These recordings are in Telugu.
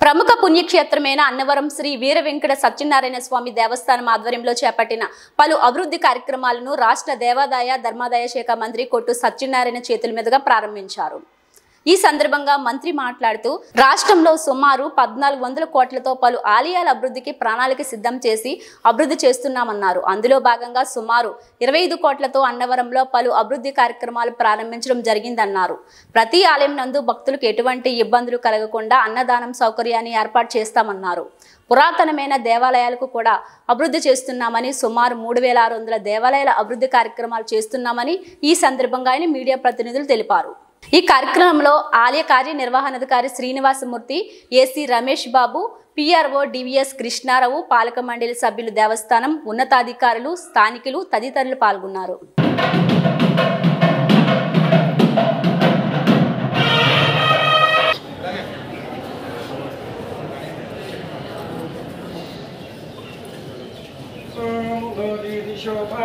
ప్రముఖ పుణ్యక్షేత్రమైన అన్నవరం శ్రీ వీర వెంకట సత్యనారాయణ స్వామి దేవస్థానం ఆధ్వర్యంలో చేపట్టిన పలు అభివృద్ధి కార్యక్రమాలను రాష్ట్ర దేవాదాయ ధర్మాదాయ శాఖ మంత్రి కొట్టు సత్యనారాయణ చేతుల మీదుగా ప్రారంభించారు. ఈ సందర్భంగా మంత్రి మాట్లాడుతూ రాష్ట్రంలో సుమారు పద్నాలుగు వందల కోట్లతో పలు ఆలయాల అభివృద్ధికి ప్రణాళిక సిద్ధం చేసి అభివృద్ధి చేస్తున్నామన్నారు. అందులో భాగంగా సుమారు ఇరవై ఐదు కోట్లతో అన్నవరంలో పలు అభివృద్ధి కార్యక్రమాలు ప్రారంభించడం జరిగిందన్నారు. ప్రతి ఆలయం నందు భక్తులకు ఎటువంటి ఇబ్బందులు కలగకుండా అన్నదానం సౌకర్యాన్ని ఏర్పాటు చేస్తామన్నారు. పురాతనమైన దేవాలయాలకు కూడా అభివృద్ధి చేస్తున్నామని సుమారు మూడు వేల ఆరు వందల దేవాలయాల అభివృద్ధి కార్యక్రమాలు చేస్తున్నామని ఈ సందర్భంగా ఆయన మీడియా ప్రతినిధులు తెలిపారు. ఈ కార్యక్రమంలో ఆలయ కార్యనిర్వహణాధికారి Srinivasamurthy AC Ramesh Babu PRO DVS Krishnarao పాలక మండలి సభ్యులు దేవస్థానం ఉన్నతాధికారులు స్థానికులు తదితరులు పాల్గొన్నారు. శోభా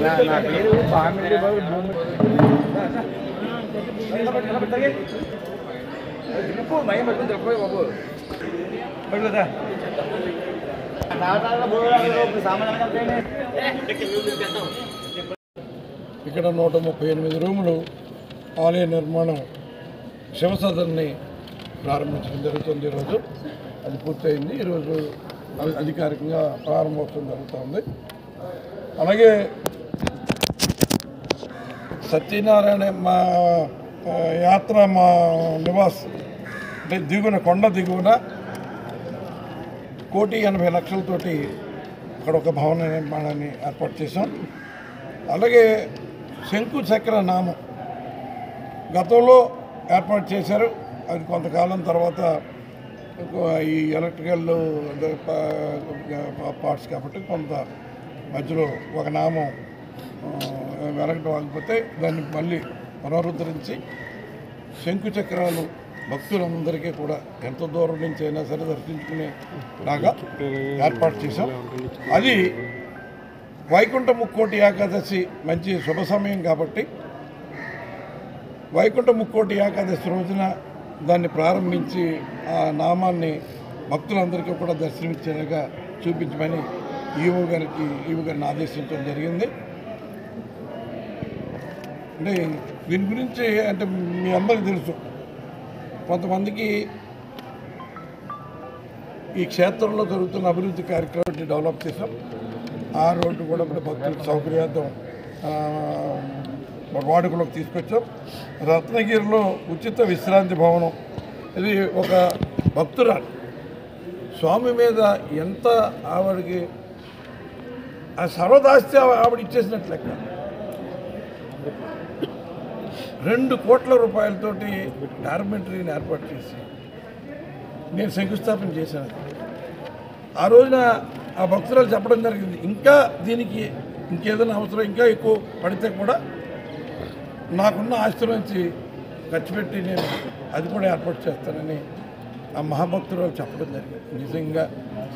నా పేరు బాబు ఇక్కడ నూట ముప్పై ఎనిమిది రూములు ఆలయ నిర్మాణం శివసదన్ని ప్రారంభించడం జరుగుతుంది ఈరోజు. అది పూర్తయింది. ఈరోజు అధికారికంగా ప్రారంభోత్సవం జరుగుతుంది అలాగే సత్యనారాయణ మా యాత్ర మా నివాస్ అంటే దిగున కొండ దిగువన కోటి ఎనభై లక్షలతోటి అక్కడ ఒక భవన నిర్మాణాన్ని ఏర్పాటు చేశాం. అలాగే శంకు చక్ర నామం గతంలో ఏర్పాటు చేశారు. అది కొంతకాలం తర్వాత ఈ ఎలక్ట్రికల్ పార్ట్స్ కాబట్టి కొంత మధ్యలో ఒక నామం ఆ, వెలగటం ఆగిపోతే దాన్ని మళ్ళీ పునరుద్ధరించి శంకుచక్రాలు భక్తులందరికీ కూడా ఎంత దూరం నుంచి అయినా సరే దర్శించుకునే లాగా ఏర్పాటు చేశాం. అది వైకుంఠ ముక్కోటి ఏకాదశి మంచి శుభ సమయం కాబట్టి వైకుంఠ ముక్కోటి ఏకాదశి రోజున దాన్ని ప్రారంభించి ఆ నామాన్ని భక్తులందరికీ కూడా దర్శనమిచ్చేలాగా చూపించమని ఈవో గారికి ఈవో గారిని ఆదేశించడం జరిగింది. అంటే దీని గురించి అంటే మీ అందరికీ తెలుసు. కొంతమందికి ఈ క్షేత్రంలో జరుగుతున్న అభివృద్ధి కార్యక్రమాన్ని డెవలప్ చేసాం ఆ రోడ్డు కూడా భక్తులకు సౌకర్యార్థం వాడుకలోకి తీసుకొచ్చాం. రత్నగిరిలో ఉచిత విశ్రాంతి భవనం. ఇది ఒక భక్తురాలు. స్వామి మీద ఎంత ఆవిడకి ఆ సర్వదాస్తి ఆవిడ ఇచ్చేసినట్లు లెక్క. రెండు కోట్ల రూపాయలతోటి డార్మెంటరీని ఏర్పాటు చేసి నేను శంకుస్థాపన చేశాను. ఆ రోజున ఆ భక్తురాలు చెప్పడం జరిగింది. ఇంకా దీనికి ఇంకేదైనా అవసరం ఇంకా ఎక్కువ పడితే కూడా నాకున్న ఆస్తి నుంచి ఖర్చు పెట్టి నేను అది కూడా ఏర్పాటు చేస్తానని ఆ మహాభక్తురాలు చెప్పడం జరిగింది. నిజంగా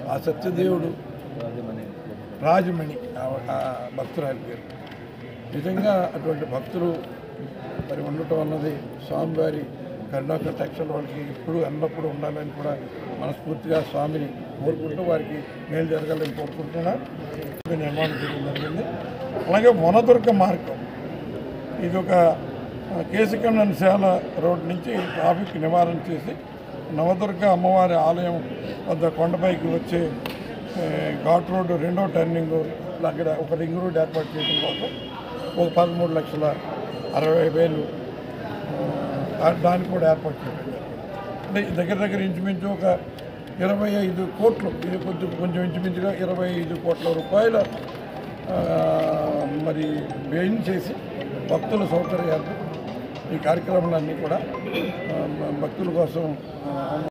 ఆ సత్యదేవుడు రాజమణి. ఆ- ఆ భక్తురాలి పేరు. నిజంగా అటువంటి భక్తులు మరి ఉండటం అన్నది స్వామివారి కరుణా కటాక్షలు వాళ్ళకి ఇప్పుడు అన్నప్పుడు ఉండాలని కూడా మనస్ఫూర్తిగా స్వామిని కోరుకుంటూ వారికి మేలు జరగాలని కోరుకుంటున్నా ఇది నిర్మాణం చేయడం జరిగింది. అలాగే వనదుర్గ మార్గం. ఇది ఒక కేశకన్నశాల రోడ్ నుంచి ట్రాఫిక్ నివారణ చేసి నవదుర్గ అమ్మవారి ఆలయం వద్ద కొండపైకి వచ్చే ఘాట్ రోడ్డు రెండో టర్నింగ్ అక్కడ ఒక రింగ్ రోడ్ ఏర్పాటు చేయడం కోసం ఒక పదమూడు లక్షల అరవై వేలు దానికి కూడా ఏర్పాటు చేయడం అంటే దగ్గర దగ్గర ఇంచుమించు ఒక ఇరవై ఐదు కోట్లు ఇది కొంచెం కొంచెం ఇంచుమించుగా ఇరవై ఐదు కోట్ల రూపాయల మరి వ్యయం చేసి భక్తుల సౌకర్యార్థం ఈ కార్యక్రమాలన్నీ కూడా భక్తుల కోసం